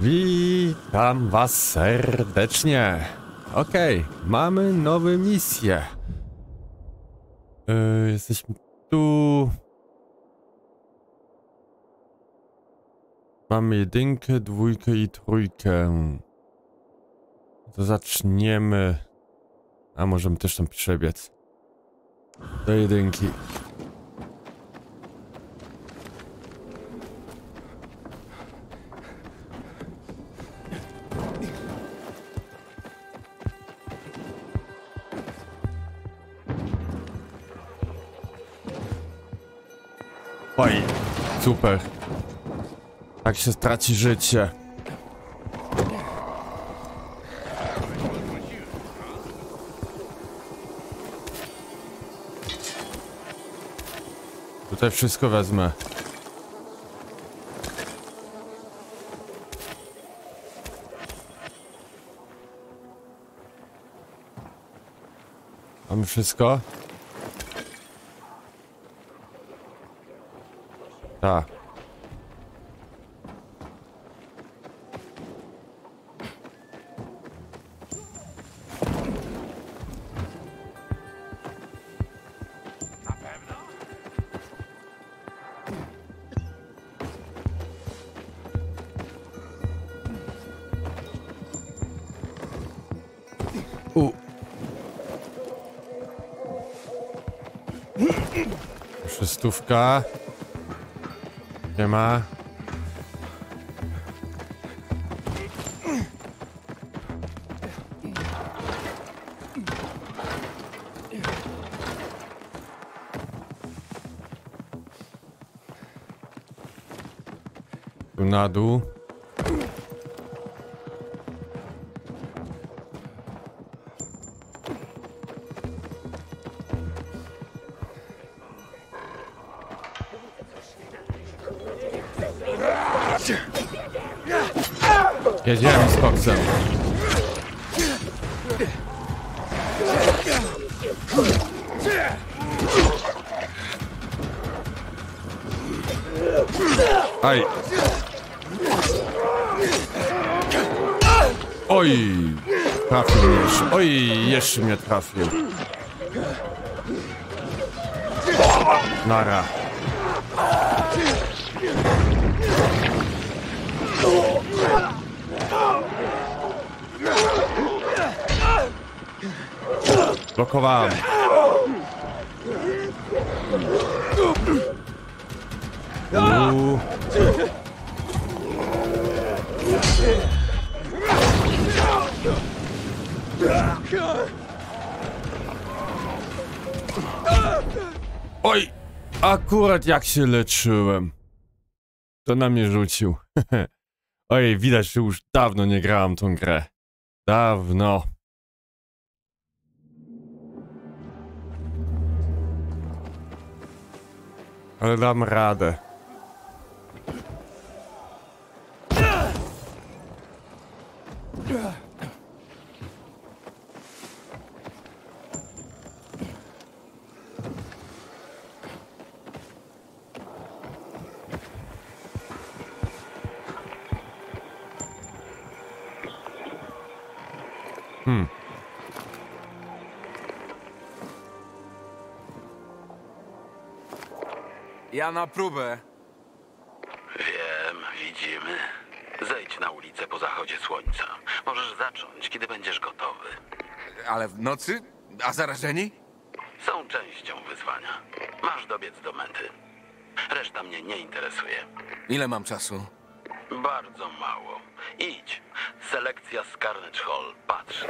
Witam was serdecznie. Okej, mamy nowe misje. Yy, jesteśmy tu. Mamy jedynkę, dwójkę i trójkę. To zaczniemy. A możemy też tam przebiec. Do jedynki. Oj, super. Tak się straci życie. Tutaj wszystko wezmę. Mamy wszystko? Tak. U. Szystówka. Ma. Tu na dół. Koksem. Aj. Oj. Trafił mnie jeszcze. Oj, jeszcze mnie trafił. Nara. Blokowałem. Oj! Akurat jak się leczyłem. To na mnie rzucił. Oj, widać, że już dawno nie grałem tą grę. Dawno. Also, laden raden. Ja na próbę. Wiem, widzimy. Zejdź na ulicę po zachodzie słońca. Możesz zacząć, kiedy będziesz gotowy. Ale w nocy? A zarażeni? Są częścią wyzwania. Masz dobiec do mety. Reszta mnie nie interesuje. Ile mam czasu? Bardzo mało. Idź. Selekcja z Carnage Hall. Patrz.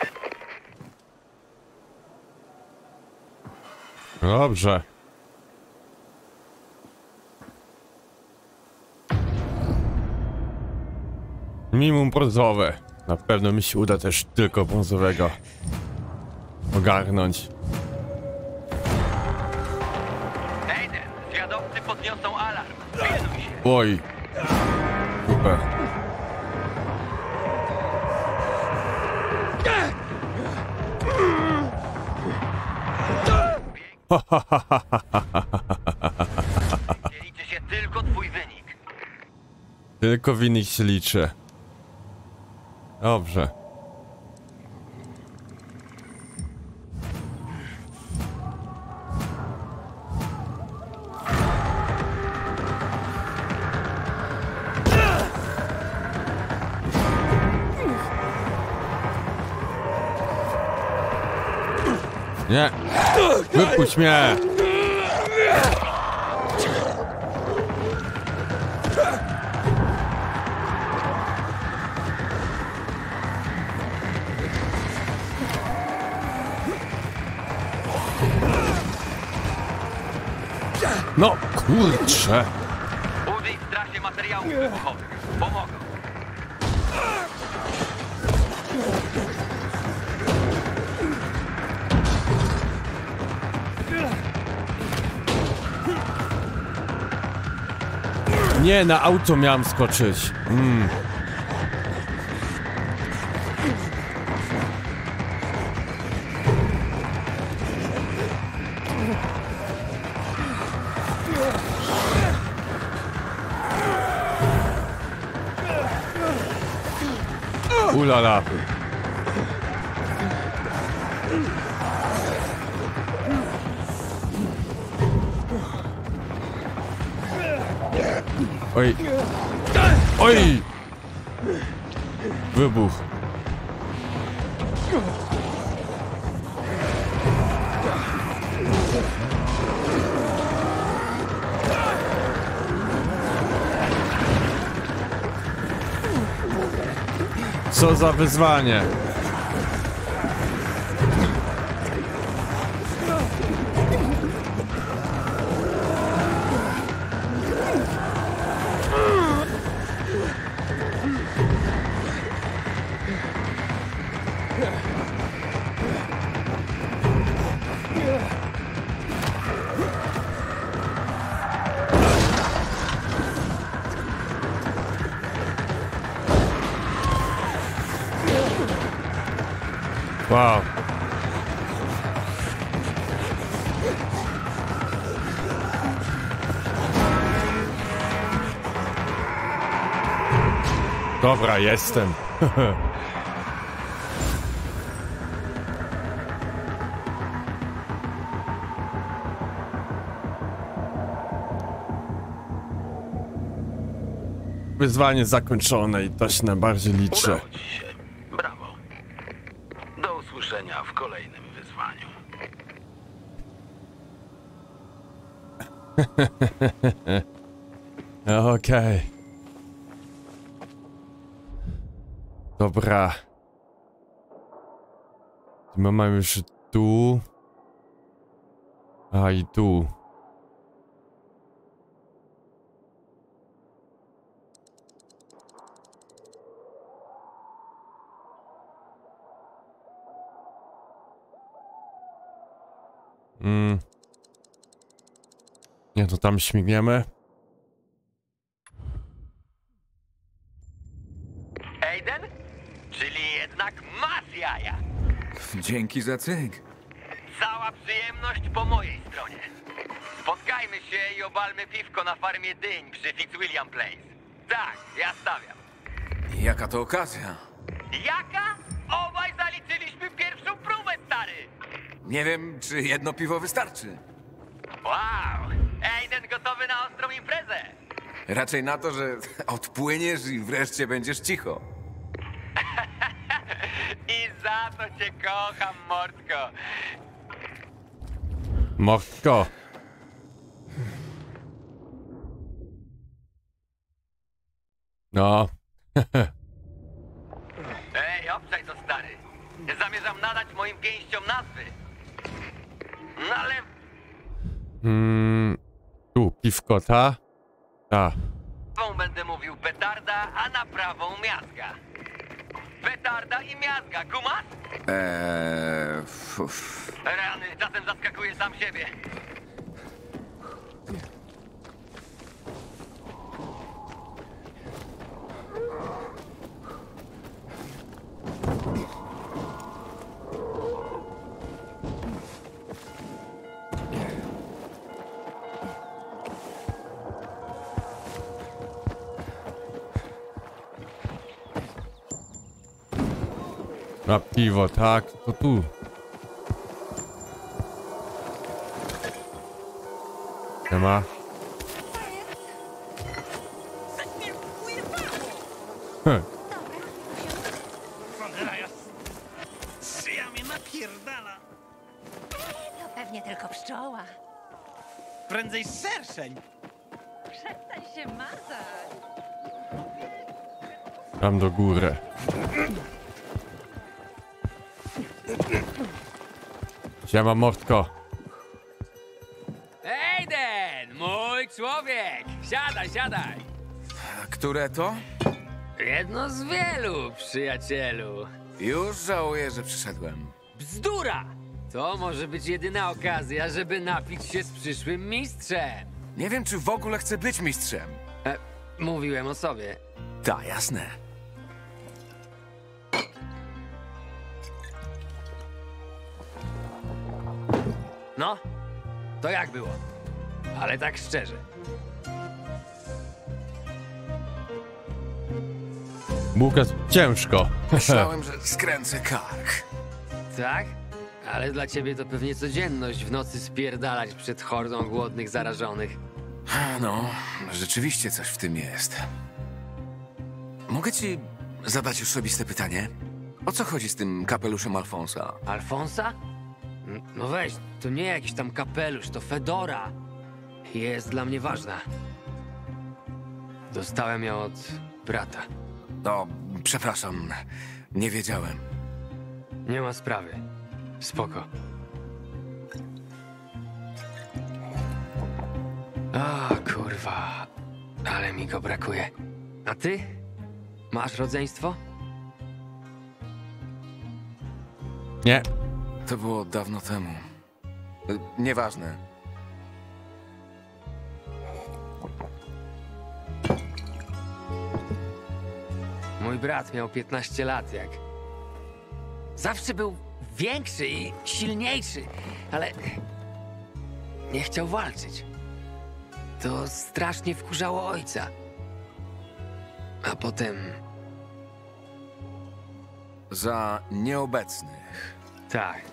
Dobrze. Minimum brązowe. Na pewno mi się uda też tylko brązowego ogarnąć. Aiden, zwiadowcy podniosą alarm. Pilnuj się. Oj. Super. Liczy się tylko twój wynik. Tylko wynik się liczy. Dobrze. Nie! Wypuść mnie! Kurczę! Użyj w trasie materiałów wybuchowych. Pomogą. Nie, na auto miałem skoczyć. Mm. Ulala. Oj. Oj! Wybuch. Co za wyzwanie. Wow. Dobra, jestem. Wyzwanie zakończone i to się najbardziej liczy. Okej. Dobra. My mamy już tu. A i tu. Mm. Nie, to tam śmigniemy. Aiden? Czyli jednak masz jaja. Dzięki za cynk. Cała przyjemność po mojej stronie. Spotkajmy się i obalmy piwko na farmie dyń przy Fitzwilliam Place. Tak, ja stawiam. Jaka to okazja? Jaka? Obaj zaliczyliśmy pierwszą próbę, stary! Nie wiem, czy jedno piwo wystarczy. Wow! Gotowy na ostrą imprezę! Raczej na to, że odpłyniesz i wreszcie będziesz cicho. I za to cię kocham, mordko! Morko. No. Ej, obczaj to, stary! Zamierzam nadać moim pięściom nazwy! No ale Mm, tu, piwko, ta? Ta. lewą będę mówił petarda, a na prawą miazga. Petarda i miazga, kumas? Eee, fuf. Rany, czasem zaskakuję sam siebie. Na piwo, tak, to Siema mordko. Ejden, mój człowiek! Siadaj, siadaj! Które to? Jedno z wielu, przyjacielu. Już żałuję, że przyszedłem. Bzdura! To może być jedyna okazja, żeby napić się z przyszłym mistrzem. Nie wiem, czy w ogóle chcę być mistrzem. E, mówiłem o sobie. Ta, jasne. No, to jak było? Ale tak szczerze. Bułka ciężko. Myślałem, że skręcę kark. Tak? Ale dla ciebie to pewnie codzienność w nocy spierdalać przed hordą głodnych zarażonych. No, rzeczywiście coś w tym jest. Mogę ci zadać osobiste pytanie? O co chodzi z tym kapeluszem Alfonsa? Alfonsa? N- No weź, to nie jakiś tam kapelusz, to fedora. Jest dla mnie ważna. Dostałem ją od brata. No, przepraszam, nie wiedziałem. Nie ma sprawy. Spoko. O, kurwa. Ale mi go brakuje. A ty? Masz rodzeństwo? Nie. To było dawno temu. Y, Nieważne. Mój brat miał 15 lat, jak. Zawsze był większy i silniejszy, ale. nie chciał walczyć. To strasznie wkurzało ojca. A potem. Za nieobecnych. tak.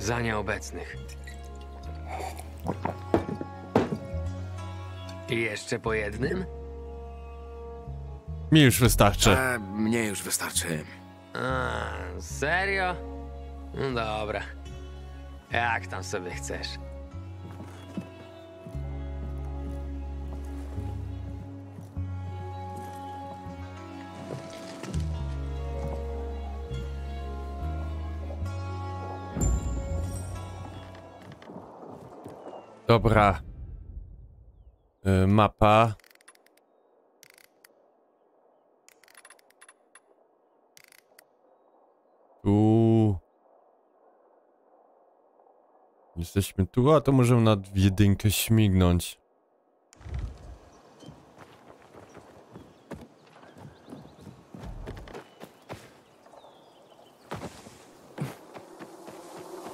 Za nieobecnych. I jeszcze po jednym? Mi już wystarczy. E, mnie już wystarczy. A, serio? No dobra. Jak tam sobie chcesz. Dobra. Y, mapa. Tu. Jesteśmy tu, a to możemy na jedynkę śmignąć.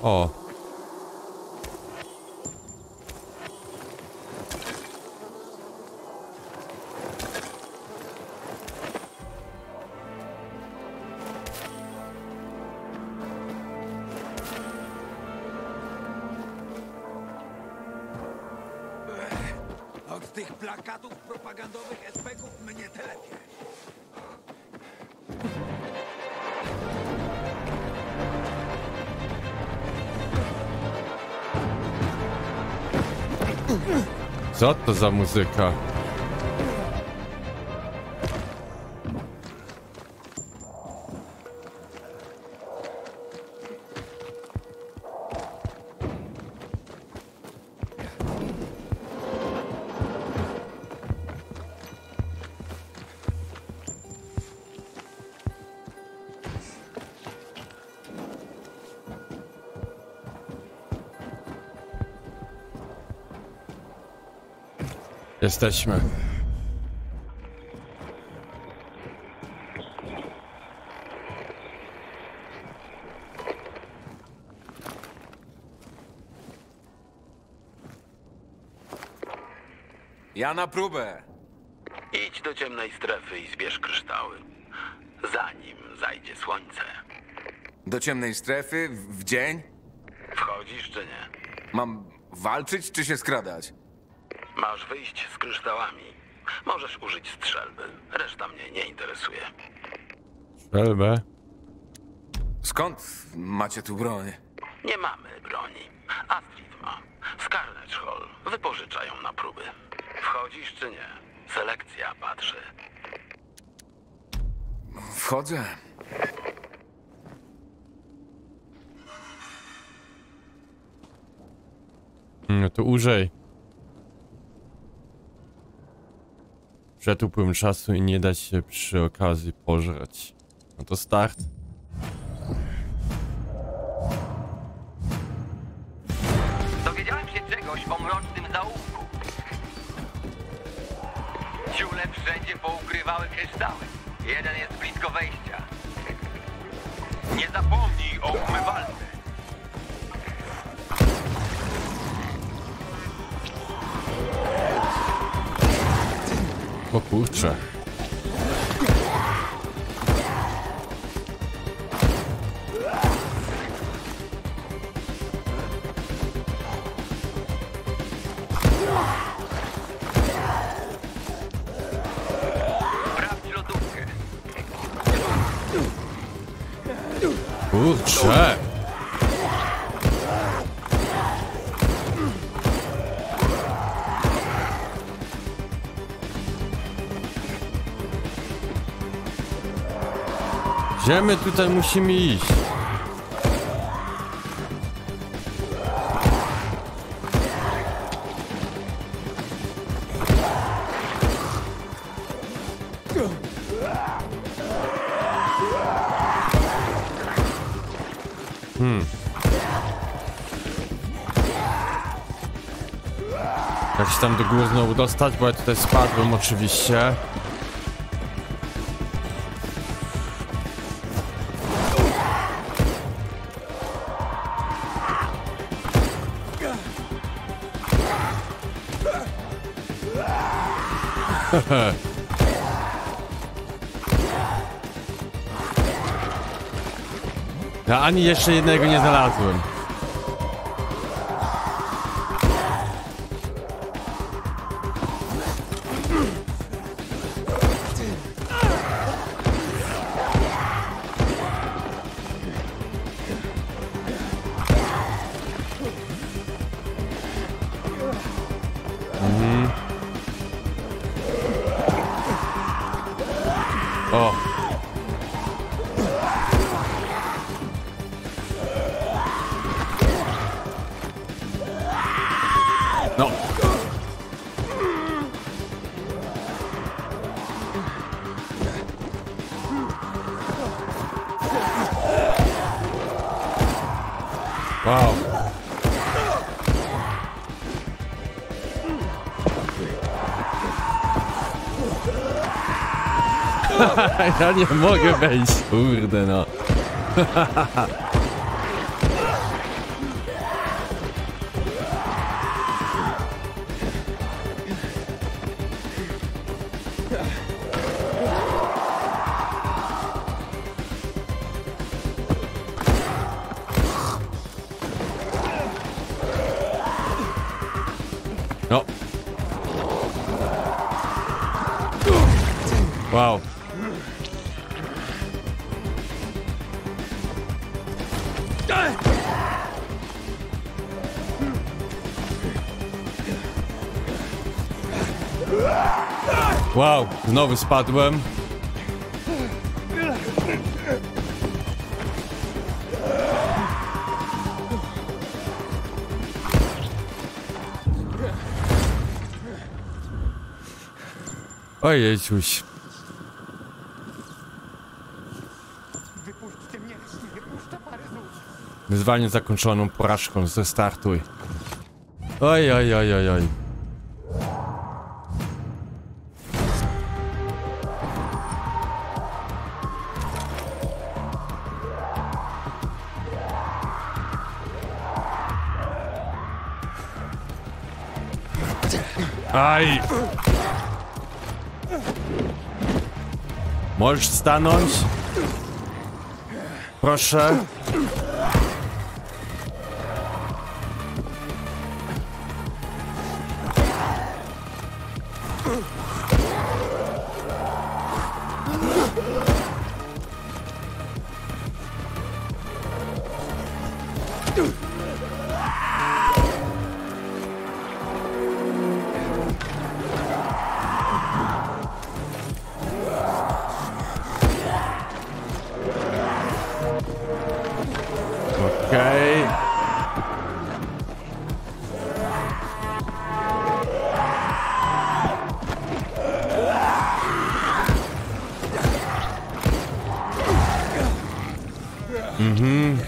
O, co Jesteśmy. Ja na próbę. Idź do ciemnej strefy i zbierz kryształy. Zanim zajdzie słońce. Do ciemnej strefy w w dzień? Wchodzisz czy nie? Mam walczyć czy się skradać? Masz wyjść z kryształami. Możesz użyć strzelby. Reszta mnie nie interesuje. Strzelbę. Skąd macie tu broń? Nie mamy broni. Astrid ma. Scarlet Hall. Wypożyczają na próby. Wchodzisz czy nie? Selekcja patrzy. Wchodzę. No to użyj. Przed upływem czasu i nie dać się przy okazji pożreć. No to start. Dowiedziałem się czegoś o mrocznym zaułku. Ciule wszędzie poukrywały kryształy. Jeden jest blisko wejścia. Nie zapomnij o umywalce. O Gdzie my tutaj musimy iść? Jak się tam do góry znowu dostać, bo ja tutaj spadłem oczywiście. Ja ani jeszcze jednego nie znalazłem. Wow. Ja nie mogę wejść, kurde no. No. Znowu spadłem. Ojej, ciuś. Wyzwanie zakończoną porażką, zestartuj. Oj, oj, oj, oj, oj. Ай! Можешь стануть? Прошу.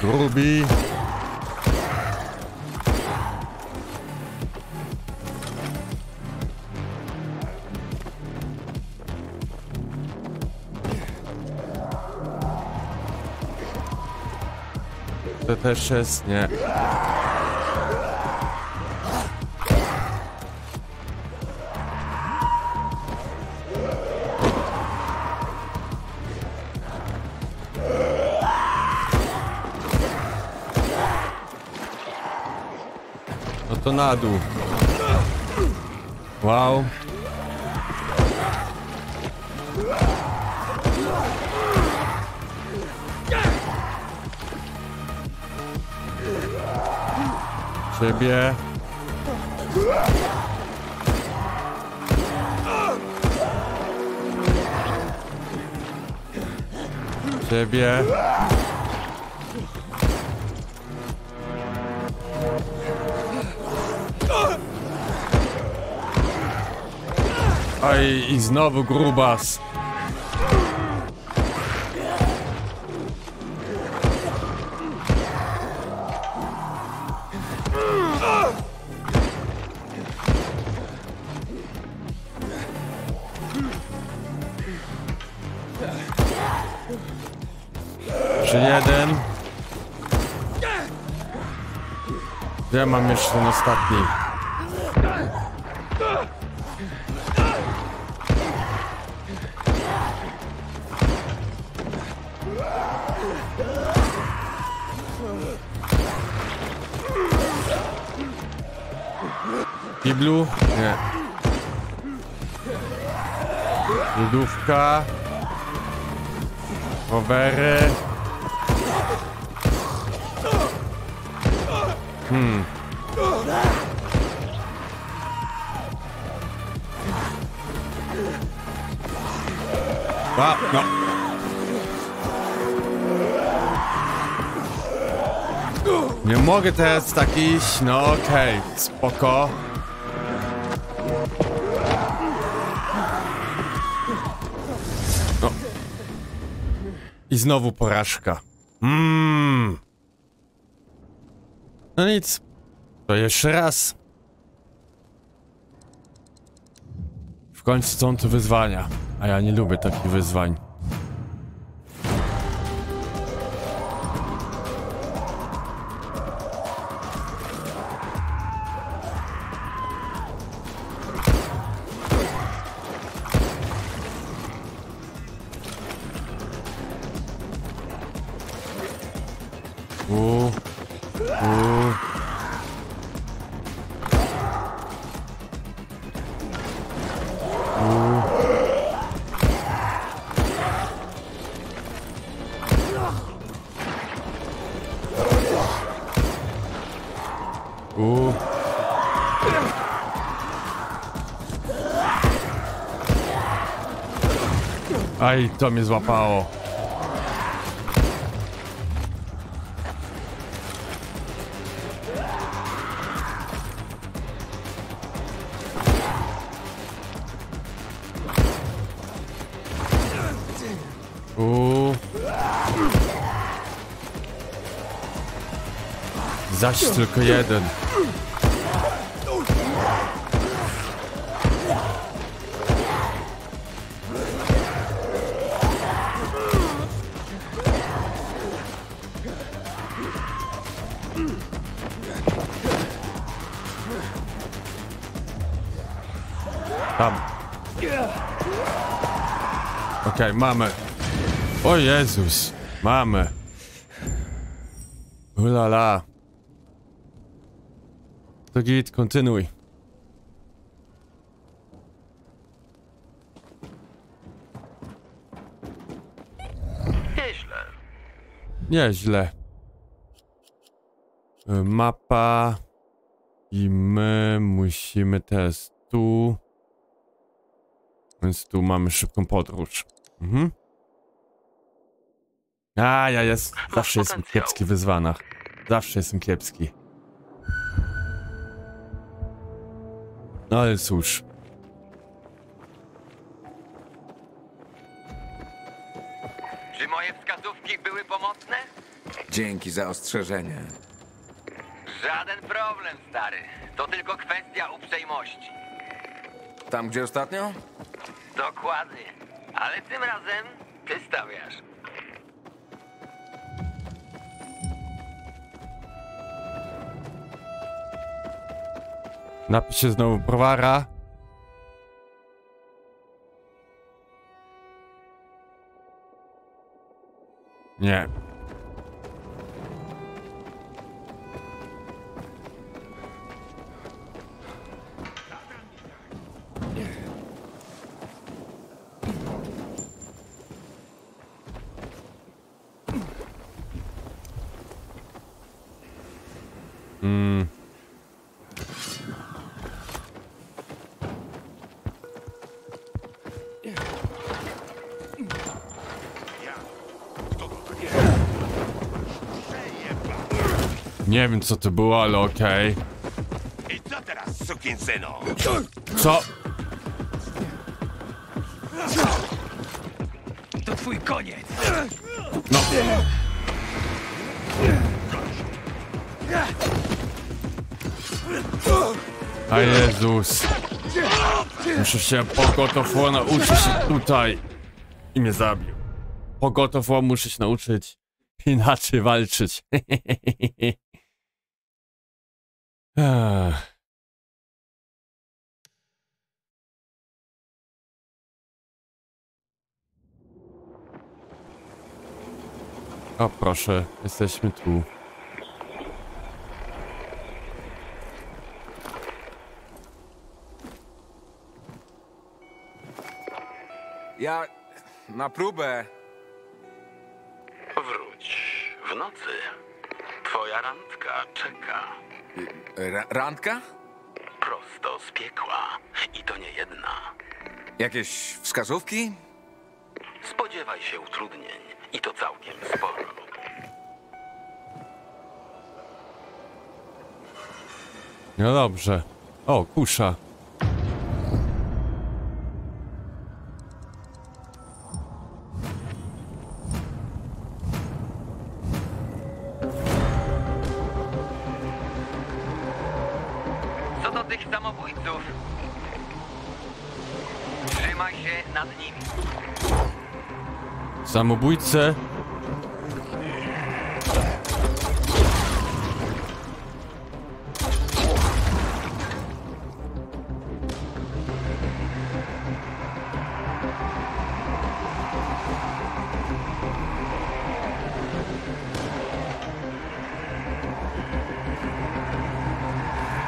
Grubi. To też jest, nie. No to na dół. Wow. Ciebie. Ciebie. Oj, i znowu grubas. Czy jeden? Ja mam jeszcze ten ostatni. Lodówka. Rowery. Hmm. A, no. Nie mogę teraz tak iść, no okej, spoko. I znowu porażka. Mmm. No nic. To jeszcze raz. W końcu są to wyzwania. A ja nie lubię takich wyzwań. Aj, to mnie złapało. U. Zaś tylko jeden. Okej, mamy. O Jezus, mamy. Ulala. To git, kontynuuj. Nieźle. Nieźle. Y, Mapa. I my musimy teraz tu. Więc tu mamy szybką podróż. Mhm. A, ja jest. Zawsze jestem kiepski w wyzwanach. Zawsze jestem kiepski. No ale cóż. Czy moje wskazówki były pomocne? Dzięki za ostrzeżenie. Żaden problem, stary. To tylko kwestia uprzejmości. Tam, gdzie ostatnio? Dokładnie. Ale tym razem ty stawiasz. Napisz się znowu browara. Nie. Nie wiem co to było, ale okej. I co teraz, sukinsyno? Co? To twój koniec! No. A Jezus. Muszę się pogotowo nauczyć tutaj. I mnie zabił. Pogotowo muszę się nauczyć inaczej walczyć. O proszę, jesteśmy tu. Ja na próbę. Wróć w nocy. Twoja randka czeka. Ra randka? Prosto z piekła. I to nie jedna. Jakieś wskazówki? Spodziewaj się utrudnień. I to całkiem sporo. No dobrze. O, kusza. Samobójcy.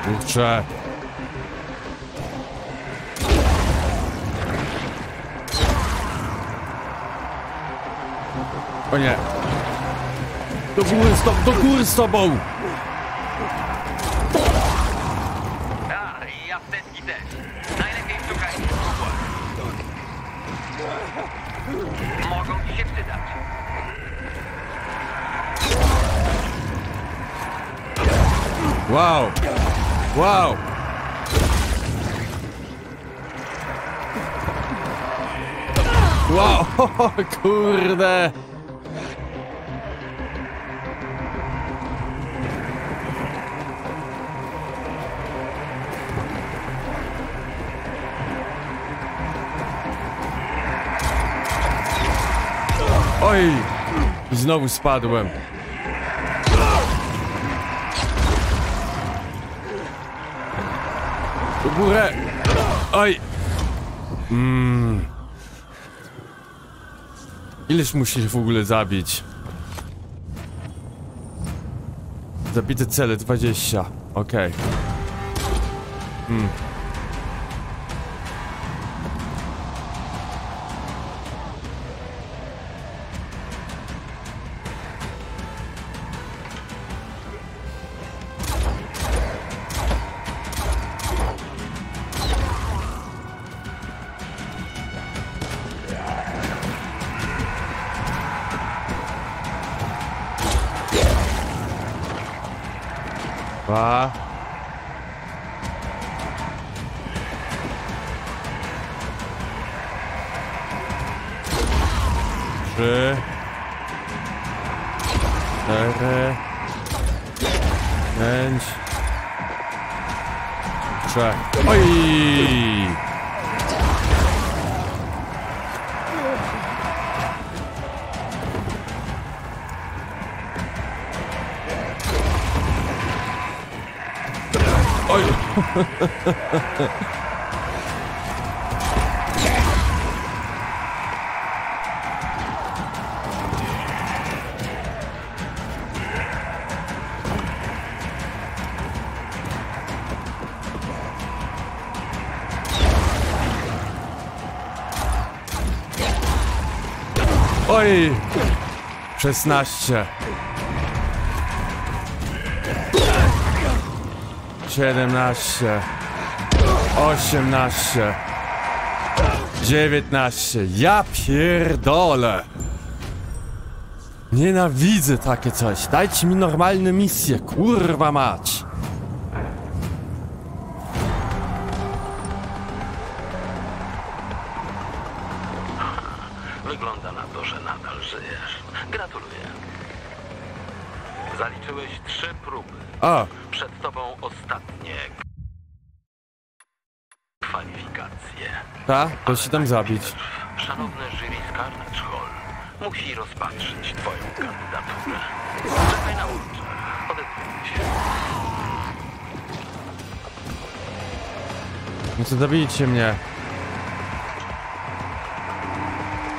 Kurczę. O nie. Do góry z tobą, do góry z tobą! A, i apteczki też. Najlepiej szukaj ich w kubłach. Mogą ci się przydać. Wow! Wow! Wow! Kurde! Oj! Znowu spadłem. Do górę! Oj! Mm. Ileż musi w ogóle zabić? Zabite cele 20. Okej. Hmm. Dwa. Trzy. Cztery. Pięć. Trzech. Oj! Oj! Oj! 16. 17 18 19 Ja pierdolę. Nienawidzę takie coś. Dajcie mi normalne misje Kurwa mać ta? To się tam zabić Szanowny jury Carnage Hall musi rozpatrzyć twoją kandydaturę. Czekaj na ulicę. Odezwij się. No to zabijcie mnie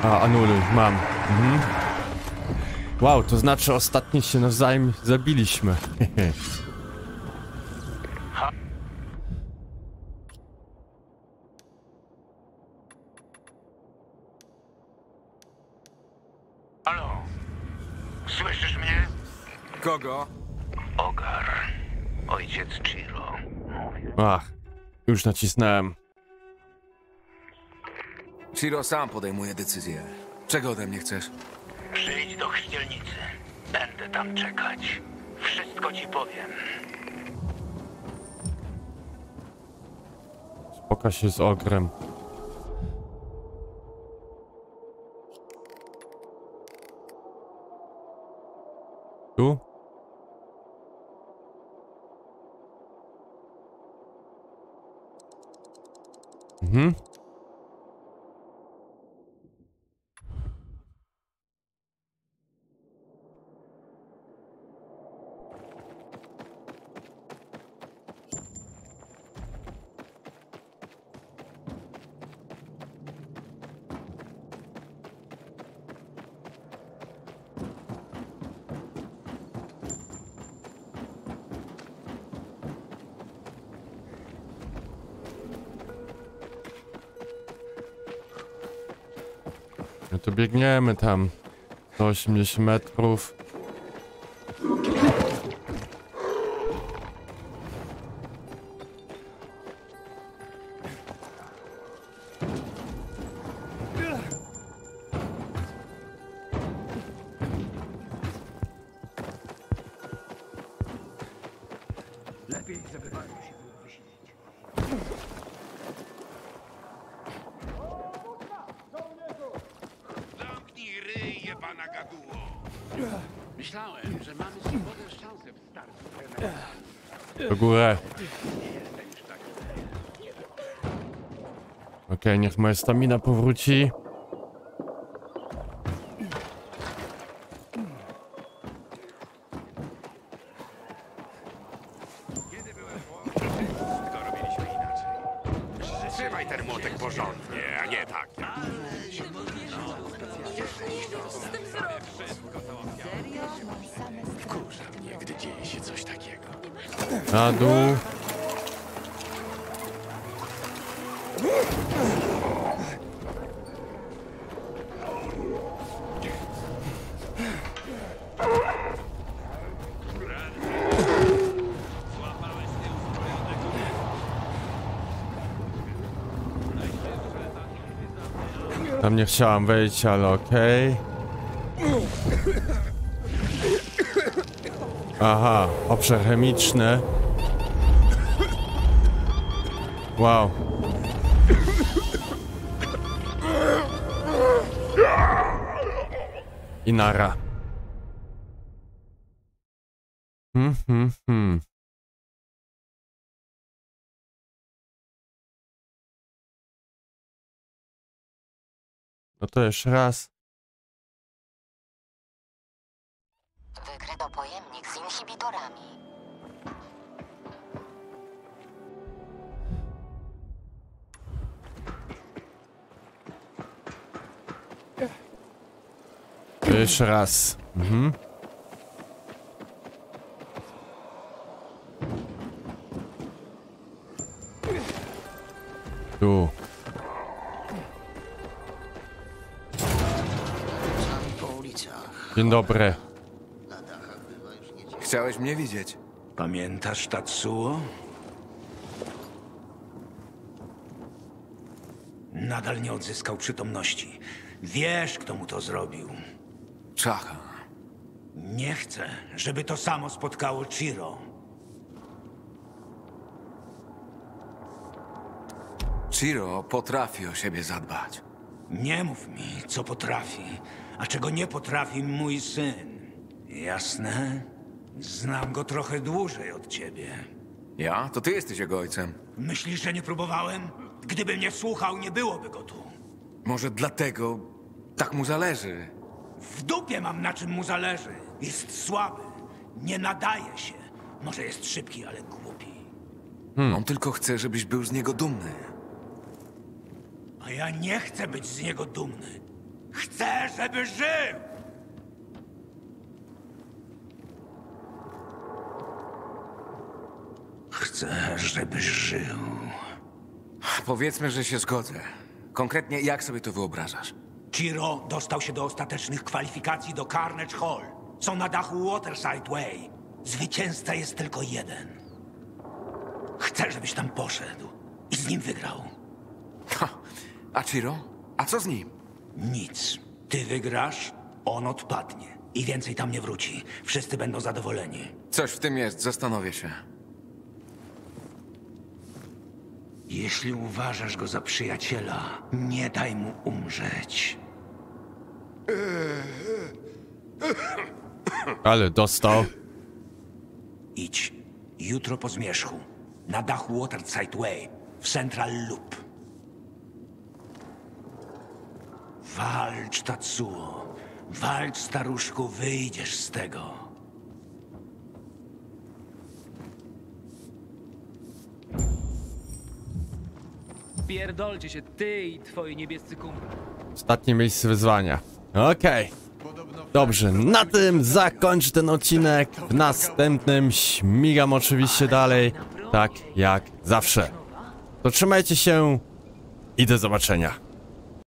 A, anuluj, mam mhm. Wow, to znaczy ostatnio się nawzajem zabiliśmy Ach, już nacisnąłem Chiro sam podejmuje decyzję. Czego ode mnie chcesz? Przyjdź do chrzcielnicy. Będę tam czekać. Wszystko ci powiem. Spoka się z ogrem. Tu? Mhm. Biegniemy tam. 180 metrów. Jebana gaduło! Myślałem, że mamy Wodem szansę w starciu. Do górę. Okej, niech moja stamina powróci. Tam nie chciałam wejść, ale okej. Aha, obszar chemiczny. Wow. I nara. To jeszcze raz. Wykryto pojemnik z inhibitorami. To jeszcze raz. Mhm. Dzień dobry. Chciałeś mnie widzieć. Pamiętasz Tatsuo? Nadal nie odzyskał przytomności. Wiesz, kto mu to zrobił. Czacha. Nie chcę, żeby to samo spotkało Chiro. Chiro potrafi o siebie zadbać. Nie mów mi, co potrafi, a czego nie potrafi mój syn. Jasne? Znam go trochę dłużej od ciebie. Ja? To ty jesteś jego ojcem. Myślisz, że nie próbowałem? Gdybym nie słuchał, nie byłoby go tu. Może dlatego tak mu zależy. W dupie mam na czym mu zależy. Jest słaby. Nie nadaje się. Może jest szybki, ale głupi. On tylko chce, żebyś był z niego dumny. A ja nie chcę być z niego dumny. Chcę, żeby żył! Chcę, żeby żył. Powiedzmy, że się zgodzę. Konkretnie jak sobie to wyobrażasz? Chiro dostał się do ostatecznych kwalifikacji do Carnage Hall. Są na dachu Waterside Way. Zwycięzca jest tylko jeden. Chcę, żebyś tam poszedł i z nim wygrał. Ha. A Chiro? A co z nim? Nic. Ty wygrasz, on odpadnie. I więcej tam nie wróci. Wszyscy będą zadowoleni. Coś w tym jest, zastanowię się. Jeśli uważasz go za przyjaciela, nie daj mu umrzeć. Ale dostał. Idź. Jutro po zmierzchu. Na dachu Waterside Way. W Central Loop. Walcz, Tatsuo. Walcz, staruszku, wyjdziesz z tego. Pierdolcie się, ty i twoi niebiescy kumple. Ostatnie miejsce wyzwania. Okej. Dobrze, na tym zakończę ten odcinek. W następnym śmigam oczywiście dalej. Tak jak zawsze. To trzymajcie się i do zobaczenia.